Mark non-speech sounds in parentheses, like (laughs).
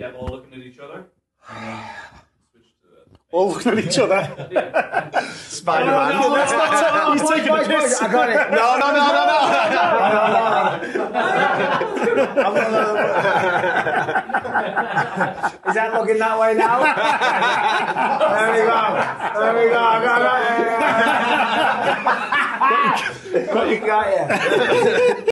Yeah, all looking at each other. (sighs) All looking at each other. (laughs) Spider-Man. No, that's not. He's taking a piss. I got it. No, no, no, no, no. Is that looking that way now? (laughs) there we go. There we go. I got it. (laughs) Got you.